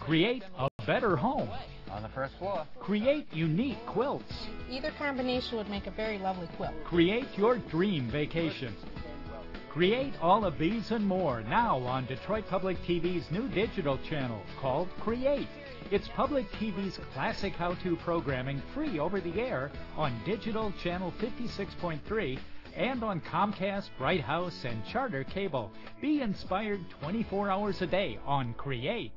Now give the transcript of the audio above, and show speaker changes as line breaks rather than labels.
Create a better home.
On the first floor.
Create unique quilts.
Either combination would make a very lovely quilt.
Create your dream vacation. Create all of these and more now on Detroit Public TV's new digital channel called Create. It's Public TV's classic how-to programming free over the air on digital channel 56.3 and on Comcast, Bright House, and Charter Cable. Be inspired 24 hours a day on Create.